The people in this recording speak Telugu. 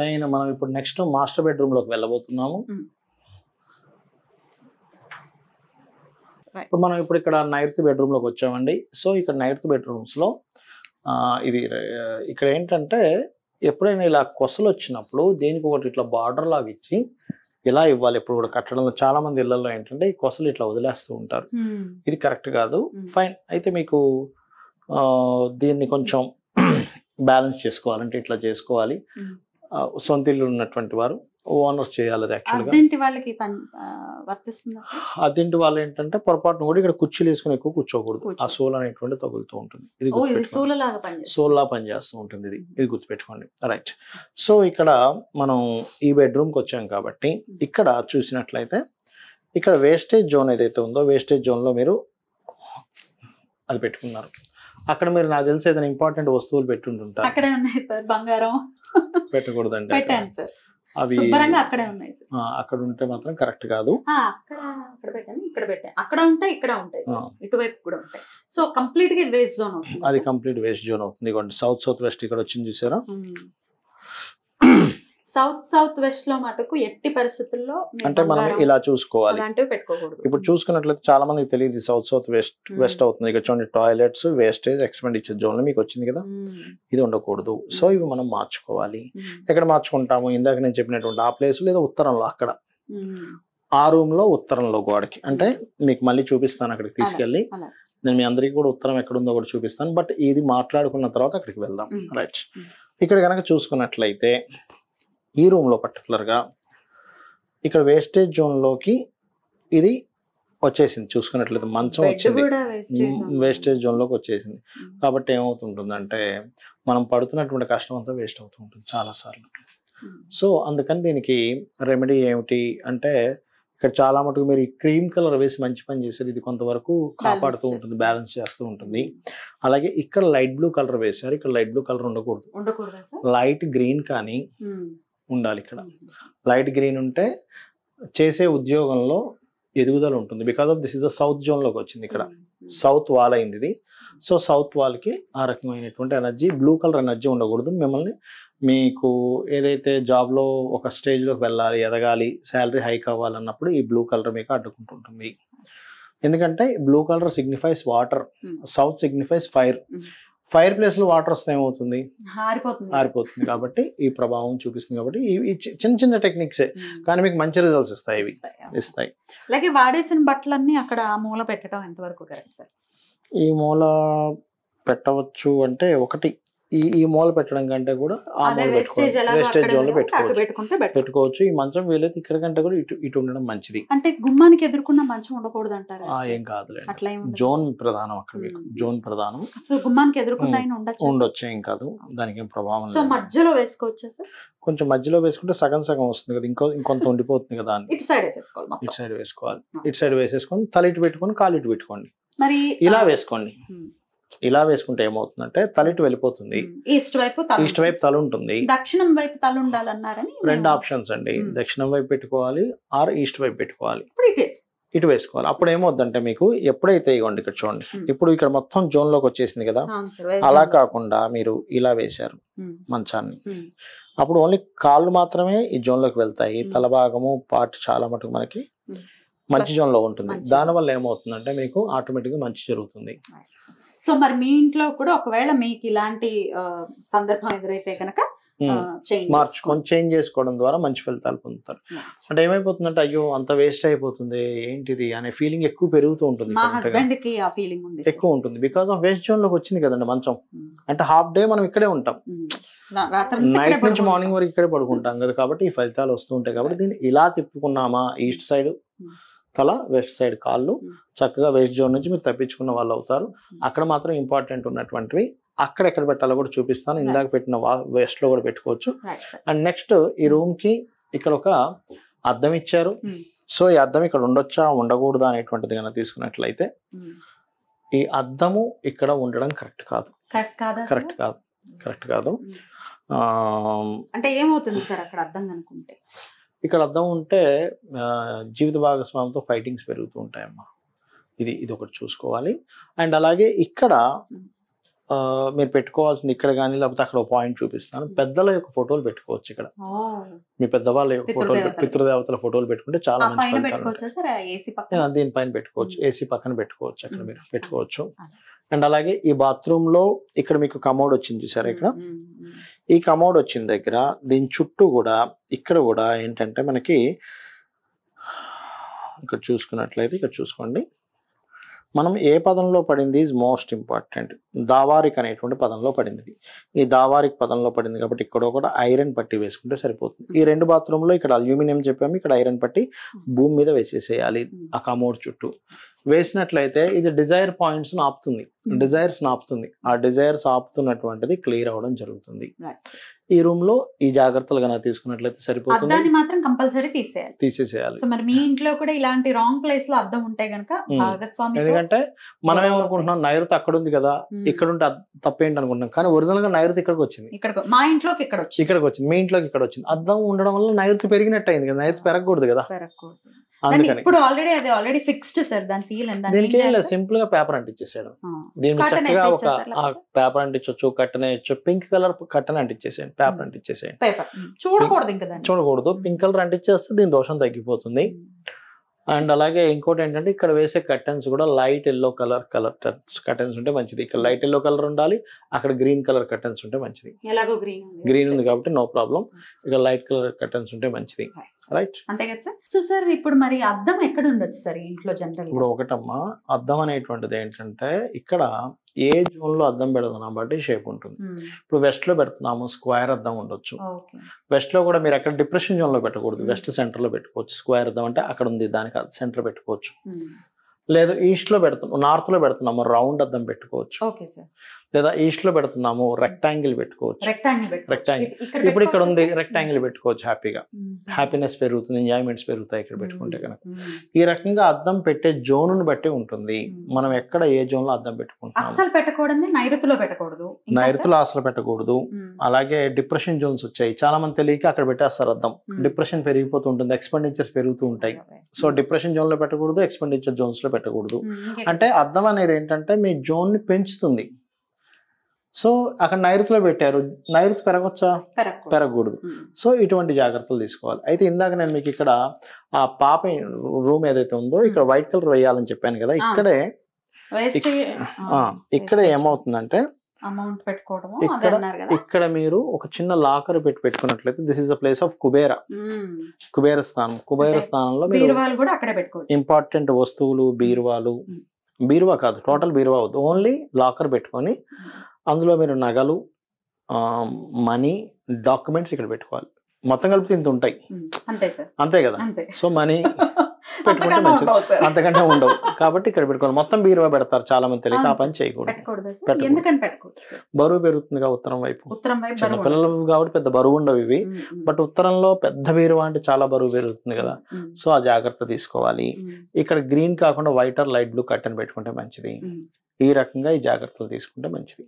మెయిన్ మనం ఇప్పుడు నెక్స్ట్ మాస్టర్ బెడ్రూమ్లోకి వెళ్ళబోతున్నాము. ఇప్పుడు మనం ఇప్పుడు ఇక్కడ నైన్త్ బెడ్రూమ్లోకి వచ్చామండి. సో ఇక్కడ నైన్త్ బెడ్రూమ్స్లో ఇది ఇక్కడ ఏంటంటే ఎప్పుడైనా ఇలా కొసలు వచ్చినప్పుడు దేనికి ఒకటి ఇట్లా బార్డర్ లాగా ఇచ్చి ఇలా ఇవ్వాలి. ఎప్పుడు కూడా కట్టడంలో చాలా మంది ఇళ్ళలో ఏంటంటే ఈ కొసలు ఇట్లా వదిలేస్తూ ఉంటారు. ఇది కరెక్ట్ కాదు. ఫైన్. అయితే మీకు దీన్ని కొంచెం బ్యాలెన్స్ చేసుకోవాలంటే ఇట్లా చేసుకోవాలి. సొంత ఇల్లు ఉన్నటువంటి వారు ఓనర్స్ చేయాలి యాక్చువల్గా అద్దెంటి వాళ్ళకి వర్తిస్తుందా అదేంటి వాళ్ళు ఏంటంటే పొరపాటున కూడా ఇక్కడ కుర్చీలు వేసుకుని ఎక్కువ కూర్చోకూడదు. ఆ. సోల్ అనేటువంటి తగులుతూ ఉంటుంది. ఇది సోల్లా పనిచేస్తూ ఉంటుంది ఇది. ఇది గుర్తుపెట్టుకోండి. రైట్ సో ఇక్కడ మనం ఈ బెడ్రూమ్కి వచ్చాం కాబట్టి ఇక్కడ చూసినట్లయితే ఇక్కడ వేస్టేజ్ జోన్ ఏదైతే ఉందో వేస్టేజ్ జోన్లో మీరు అది పెట్టుకున్నారు. అక్కడ మీరు నాకు తెలిసి ఏదైనా ఇంపార్టెంట్ వస్తువులు పెట్టుంటుంటారు అక్కడే ఉన్నాయి సార్ బంగారం. పెట్టకూడదండి పెట్టాను సార్. అవి శుభ్రంగా అక్కడే ఉన్నాయి సార్. అక్కడ ఉంటే మాత్రం కరెక్ట్ కాదు. అక్కడ అక్కడ పెట్టాను ఇక్కడ పెట్టాను. అక్కడ ఉంటాయి ఇక్కడ ఉంటాయి. ఇటువైపు కూడా ఉంటాయి. సో కంప్లీట్గా వేస్ట్ జోన్ అవుతుంది అది. కంప్లీట్ వేస్ట్ జోన్ అవుతుంది. సౌత్ సౌత్ వెస్ట్ ఇక్కడ వచ్చింది చూసారా. సౌత్ సౌత్ వెస్ట్లో మటుకు ఎట్టి పరిస్థితుల్లో అంటే మనం ఇలా చూసుకోవాలి. అలాంటివి పెట్టుకోకూడదు. ఇప్పుడు చూసుకున్నట్లయితే చాలా మందికి తెలియదు సౌత్ సౌత్ వెస్ట్. వెస్ట్ అవుతుంది. ఇక్కడ చూడండి టాయిలెట్స్ వేస్టేజ్ ఎక్స్పెండిచర్ జోన్లో మీకు వచ్చింది కదా. ఇది ఉండకూడదు. సో ఇవి మనం మార్చుకోవాలి. ఎక్కడ మార్చుకుంటాము? ఇందాక నేను చెప్పినటువంటి ఆ ప్లేస్ లేదా ఉత్తరంలో? అక్కడ. ఆ రూమ్లో ఉత్తరంలో గోడకి. అంటే మీకు మళ్ళీ చూపిస్తాను అక్కడికి తీసుకెళ్ళి. నేను మీ అందరికీ కూడా ఉత్తరం ఎక్కడ ఉందో కూడా చూపిస్తాను. బట్ ఇది మాట్లాడుకున్న తర్వాత అక్కడికి వెళ్దాం. రైట్. ఇక్కడ కనుక చూసుకున్నట్లయితే ఈ రూమ్లో particular గా ఇక్కడ వేస్టేజ్ జోన్లోకి ఇది వచ్చేసింది. చూసుకున్నట్లయితే మంచం వచ్చింది. వేస్టేజ్ వేస్టేజ్ జోన్లోకి వచ్చేసింది. కాబట్టి ఏమవుతుంటుందంటే మనం పడుతున్నటువంటి కష్టం అంతా వేస్ట్ అవుతూ ఉంటుంది చాలా సార్లు సో అందుకని దీనికి రెమెడీ ఏమిటి అంటే ఇక్కడ చాలా మటుకు మీరు క్రీమ్ కలర్ వేసి మంచి పని చేశారు ఇది కొంతవరకు కాపాడుతూ ఉంటుంది. బ్యాలెన్స్ చేస్తూ ఉంటుంది. అలాగే ఇక్కడ లైట్ బ్లూ కలర్ వేశారు. ఇక్కడ లైట్ బ్లూ కలర్ ఉండకూడదు. లైట్ గ్రీన్ కానీ మ్మ్. ఉండాలి ఇక్కడ. లైట్ గ్రీన్ ఉంటే చేసే ఉద్యోగంలో ఎదుగుదల ఉంటుంది because of this is the south జోన్లోకి వచ్చింది ఇక్కడ. సౌత్ వాల్ అయింది ఇది సో సౌత్ వాల్కి ఆ రకమైనటువంటి ఎనర్జీ బ్లూ కలర్ ఎనర్జీ ఉండకూడదు మిమ్మల్ని మీకు ఏదైతే జాబ్లో ఒక స్టేజ్లోకి వెళ్ళాలి ఎదగాలి శాలరీ హైక్ అవ్వాలన్నప్పుడు ఈ బ్లూ కలర్ మీకు అడ్డుకుంటుంటుంది ఎందుకంటే blue colour signifies water. South signifies fire. Fire ప్లేస్లో వాటర్ వస్తే ఏమవుతుంది? ఆరిపోతుంది. ఆరిపోతుంది కాబట్టి ఈ ప్రభావం చూపిస్తుంది కాబట్టి ఇవి చి- చిన్న చిన్న టెక్నిక్సే. కానీ మీకు మంచి రిజల్ట్స్ ఇస్తాయి ఇవి. ఇస్తాయా? అలాగే వాడేసిన బట్టలన్నీ అక్కడ మూల పెట్టడం ఎంతవరకు కరెక్ట్ సార్ ఈ మూల పెట్టవచ్చు అంటే ఒకటి ఈ ఈ మూల పెట్టడం కంటే కూడా ఆ మూల వేస్టేజ్ పెట్టుకోవచ్చు. జోన్లో ఈ మంచం వీలైతే ఇక్కడ కంటే కూడా ఇటు ఇటు ఉండడం మంచిది. అంటే గుమ్మానికి ఎదుర్కొన్న మంచం ఉండకూడదు అంటారు ఏం ఉండదు జోన్ ప్రధానం అక్కడ మీకు. జోన్ ప్రధానం. సో గుమ్మానికి ఎదుర్కొన్న ఉండొచ్చు ఉండొచ్చు ఏం కాదు. దానికి ఏం ప్రభావం సో మధ్యలో వేసుకోవచ్చా సార్? కొంచెం మధ్యలో వేసుకుంటే సగం సగం వస్తుంది కదా. ఇంకో ఇంకొంత ఉండిపోతుంది కదా ఇటు సైడ్ వేసేసుకోవాలి మొత్తం. ఇటు సైడ్ వేసుకోవాలి. ఇటు సైడ్ వేసేసుకొని తల ఇటు పెట్టుకొని కాలు ఇటు పెట్టుకోండి. మరి ఇలా వేసుకోండి. ఇలా వేసుకుంటే ఏమవుతుందంటే తల ఇటు వెళ్ళిపోతుంది ఈస్ట్ వైపు తల ఈస్ట్ వైపు తల ఉంటుంది. దక్షిణం వైపు తల ఉండాలన్నారని రెండు ఆప్షన్స్ అండి. దక్షిణం వైపు పెట్టుకోవాలి ఆర్ ఈస్ట్ వైపు పెట్టుకోవాలి. ఇటు వేసుకో. ఇటు వేసుకోవాలి. అప్పుడు ఏమవుద్దంటే మీకు ఎప్పుడైతే ఇవ్వండి ఇక్కడ చూడండి. ఇప్పుడు ఇక్కడ మొత్తం జోన్లోకి వచ్చేసింది కదా. అలా కాకుండా మీరు ఇలా వేశారు. మంచాన్ని. అప్పుడు ఓన్లీ కాళ్ళు మాత్రమే ఈ జోన్లోకి వెళ్తాయి. తల భాగము పార్ట్ చాలా మటుకు మనకి. మంచి జోన్లో ఉంటుంది. మంచి దాని వల్ల ఏమవుతుందంటే మీకు ఆటోమేటిక్గా మంచి జరుగుతుంది. సో మరి మీ ఇంట్లో కూడా ఒకవేళ మీకు ఇలాంటి సందర్భం ఎదురైతే కనుక మార్చుకొని చేంజ్ చేసుకోవడం ద్వారా మంచి ఫలితాలు పొందుతారు అంటే ఏమైపోతుందంటే అయ్యో అంత వేస్ట్ అయిపోతుంది ఏంటిది అనే ఫీలింగ్ ఎక్కువ పెరుగుతూ ఉంటుంది మా. హస్బెండ్కి ఆ ఫీలింగ్ ఉంది. ఎక్కువ ఉంటుంది బికాస్ ఆఫ్ వేస్ట్ జోన్లోకి వచ్చింది కదండి మంచం. అంటే హాఫ్ డే మనం ఇక్కడే ఉంటాం నైట్ నుంచి. మార్నింగ్ వరకు ఇక్కడే పడుకుంటాం కదా కాబట్టి ఈ ఫలితాలు వస్తూ ఉంటాయి కాబట్టి దీన్ని ఇలా తిప్పుకున్నామా ఈస్ట్ సైడ్. తల వెస్ట్ సైడ్ కాళ్ళు. చక్కగా వెస్ట్ జోన్ నుంచి మీరు తప్పించుకున్న వాళ్ళు అవుతారు. అక్కడ మాత్రం ఇంపార్టెంట్ ఉన్నటువంటివి అక్కడ ఎక్కడ పెట్టాలో కూడా చూపిస్తాను ఇందాక. పెట్టిన వెస్ట్లో కూడా పెట్టుకోవచ్చు. అండ్ నెక్స్ట్ ఈ రూమ్కి ఇక్కడ ఒక అద్దం ఇచ్చారు. సో ఈ అద్దం ఇక్కడ ఉండొచ్చా ఉండకూడదా అనేటువంటిది కనుక తీసుకున్నట్లయితే. ఈ అద్దము ఇక్కడ ఉండడం కరెక్ట్ కాదు కరెక్ట్ కాదా? కరెక్ట్ కాదు కరెక్ట్ కాదు. ఆ, అంటే ఏమవుతుంది సార్ అక్కడ అర్థం అనుకుంటే ఇక్కడ అర్థం ఉంటే జీవిత భాగస్వామితో ఫైటింగ్స్ పెరుగుతూ ఉంటాయమ్మా ఇది ఇది ఒకటి చూసుకోవాలి అండ్ అలాగే ఇక్కడ మీరు పెట్టుకోవాల్సింది ఇక్కడ కానీ లేకపోతే అక్కడ పాయింట్ చూపిస్తాను పెద్దల యొక్క ఫోటోలు పెట్టుకోవచ్చు ఇక్కడ మీ పెద్దవాళ్ళ యొక్క ఫోటోలు పితృదేవతలు. ఫోటోలు పెట్టుకుంటే చాలా మంచి పైన ఫలితాలు ఉంటాయి. పెట్టుకోవచ్చా ఏసీ పక్కన పెట్టుకోవచ్చు మ్మ్. ఏసీ పక్కన పెట్టుకోవచ్చు అక్కడ. మీరు పెట్టుకోవచ్చు. అండ్ అలాగే ఈ బాత్రూమ్లో ఇక్కడ మీకు కమోడ్ వచ్చింది చూసారా ఇక్కడ. ఈ కమోడ్ వచ్చిన దగ్గర దీని చుట్టూ కూడా ఇక్కడ కూడా ఏంటంటే మనకి ఇక్కడ చూసుకున్నట్లయితే ఇక్కడ చూసుకోండి. మనం ఏ పదంలో పడింది ఈజ్ మోస్ట్ ఇంపార్టెంట్ దావారిక్ అనేటువంటి పదంలో పడింది. ఈ దావారిక్ పదంలో పడింది కాబట్టి ఇక్కడ కూడా ఐరన్ పట్టి వేసుకుంటే సరిపోతుంది ఈ రెండు బాత్రూంలో ఇక్కడ అల్యూమినియం చెప్పాము ఇక్కడ ఐరన్ పట్టి భూమి మీద వేసేసేయాలి. ఆ కమోడ్ చుట్టూ వేసినట్లయితే ఇది డిజైర్ పాయింట్స్ ఆపుతుంది. డిజైర్స్ ఆపుతుంది ఆ డిజైర్స్ ఆపుతున్నటువంటిది క్లియర్ అవ్వడం జరుగుతుంది. ఈ రూమ్లో ఈ జాగ్రత్తలు కనుక తీసుకున్నట్లయితే సరిపోతుంది. అద్దాన్ని మాత్రం కంపల్సరీ తీసేయాలి. తీసేసేయాలి. సో మరి మీ ఇంట్లో కూడా ఇలాంటి రాంగ్ ప్లేస్లో అద్దం ఉంటే గనక. భాగస్వామి ఎందుకంటే మనం ఏమనుకుంటున్నాం నైరుతి అక్కడ ఉంది కదా ఇక్కడ ఉంటే తప్పేంటి అనుకుంటున్నాం. కానీ ఒరిజినల్గా నైరుతి ఇక్కడికి వచ్చింది. ఇక్కడ మా ఇంట్లోకి ఇక్కడ వచ్చి ఇక్కడికి వచ్చింది. మీ ఇంట్లోకి ఇక్కడ వచ్చింది. అద్దం ఉండడం వల్ల నైరుతి పెరిగినట్టు అయింది కదా నైరుతి పెరగకూడదు కదా. అందుకని. ఇప్పుడు ఆల్రెడీ అది ఆల్రెడీ ఫిక్స్డ్ సార్ దాన్ని తీయలేదు దీనికి సింపుల్గా పేపర్ అంటించేసాడు? దీని Cotton చక్కగా ఒక? పేపర్ అంటించవచ్చు కట్టన వేయచ్చు పింక్ కలర్ కట్టన అంటించేసేయండి పేపర్ మ్మ్. అంటించేసేయండి పేపర్. చూడకూడదు ఇంకా చూడకూడదు. మ్మ్. పింక్ కలర్ అంటించేస్తే దీని దోషం తగ్గిపోతుంది. అండ్ అలాగే ఇంకోటి ఏంటంటే ఇక్కడ వేసే కర్టన్స్ కూడా light yellow colour colour curtains ఉంటే మంచిది. ఇక్కడ లైట్ ఎల్లో కలర్ ఉండాలి అక్కడ గ్రీన్ కలర్ కర్టన్స్ ఉంటే మంచిది. గ్రీన్ ఉంది. కాబట్టి నో ప్రాబ్లం. ఇక్కడ లైట్ కలర్ కర్టన్స్ ఉంటే మంచిది. రైట్ అంతే కదా సార్? సో సార్ ఇప్పుడు మరి అద్దం ఎక్కడ ఉండొచ్చు సార్ ఇంట్లో జనరల్ ఇప్పుడు ఒకటమ్మా అద్దం అనేటువంటిది ఏంటంటే ఇక్కడ ఏ జోన్లో అద్దం పెడుతున్నాం బట్టి షేప్ ఉంటుంది. ఇప్పుడు వెస్ట్లో పెడుతున్నాము స్క్వేర్ అద్దం ఉండొచ్చు. వెస్ట్లో కూడా మీరు అక్కడ డిప్రెషన్ జోన్లో పెట్టకూడదు వెస్ట్ సెంటర్లో పెట్టుకోవచ్చు. స్క్వేర్ అద్దం అంటే అక్కడ ఉంది దానికి సెంటర్ పెట్టుకోవచ్చు. లేదు ఈస్ట్లో పెడుతున్నాం నార్త్లో పెడుతున్నాము రౌండ్ అద్దం పెట్టుకోవచ్చు. ఓకే సార్ లేదా ఈస్ట్లో పెడుతున్నాము రెక్టాంగిల్ పెట్టుకోవచ్చు. రెక్టాంగిల్. ఇప్పుడు ఇక్కడ ఉంది రెక్టాంగిల్ పెట్టుకోవచ్చు హ్యాపీగా హ్యాపీనెస్ పెరుగుతుంది ఎంజాయ్మెంట్స్ పెరుగుతాయి ఇక్కడ పెట్టుకుంటే కనుక. ఈ రకంగా అద్దం పెట్టే జోన్ బట్టి ఉంటుంది. Hmm. మనం ఎక్కడ ఏ జోన్లో అద్దం పెట్టుకుంటాం అస్సలు పెట్టకూడదు నైరుతిలో పెట్టకూడదు? నైరుతులు అసలు పెట్టకూడదు. అలాగే డిప్రెషన్ జోన్స్ వచ్చాయి. చాలా మంది తెలియక అక్కడ పెట్టేస్తారు అద్దం. Hmm. డిప్రెషన్ పెరిగిపోతూ ఉంటుంది ఎక్స్పెండిచర్స్ పెరుగుతూ ఉంటాయి. సో డిప్రెషన్ జోన్లో పెట్టకూడదు ఎక్స్పెండిచర్ జోన్స్లో పెట్టకూడదు. అంటే అద్దం అనేది ఏంటంటే మీ జోన్ని పెంచుతుంది. సో అక్కడ నైరుతిలో పెట్టారు. నైరుతి పెరగొచ్చా? పెరగకూడదు. సో ఇటువంటి జాగ్రత్తలు తీసుకోవాలి. అయితే ఇందాక నేను మీకు ఇక్కడ ఆ పాప రూమ్ ఏదైతే ఉందో ఇక్కడ వైట్ కలర్ వేయాలని చెప్పాను కదా ఇక్కడే ఇక్కడ ఏమవుతుందంటే అమౌంట్ పెట్టుకోవడము అదే ఇక్కడ అన్నారు కదా. ఇక్కడ మీరు ఒక చిన్న లాకర్ పెట్టి పెట్టుకున్నట్లయితే this is the place of Kubera. Kubera స్థానం. కుబేర స్థానంలో మీరు బీరువాలు కూడా అక్కడే పెట్టుకోవచ్చు. ఇంపార్టెంట్ వస్తువులు బీరువాలు. బీరువా కాదు టోటల్ బీరువా అవుతుంది ఓన్లీ లాకర్ పెట్టుకొని అందులో మీరు నగలు మనీ డాక్యుమెంట్స్ ఇక్కడ పెట్టుకోవాలి. మొత్తం కలిపితే ఇంత ఉంటాయి. అంతే సార్. అంతే కదా? సో మనీ అంతకంటే ఉండవు. కాబట్టి ఇక్కడ పెట్టుకోవాలి. మొత్తం బీరువా పెడతారు చాలా మంది తెలియక ఆ పని చేయకూడదు. ఎందుకని పెట్టుకోవచ్చు బరువు పెరుగుతుందిగా ఉత్తరం వైపు. ఉత్తరం వైపు చిన్న పిల్లలు కాబట్టి పెద్ద బరువు ఉండవు ఇవి. బట్ ఉత్తరంలో పెద్ద బీరువా అంటే చాలా బరువు పెరుగుతుంది కదా. సో ఆ జాగ్రత్త తీసుకోవాలి. ఇక్కడ గ్రీన్ కాకుండా white or light blue cotton పెట్టుకుంటే మంచిది. ఈ రకంగా ఈ జాగ్రత్తలు తీసుకుంటే మంచిది.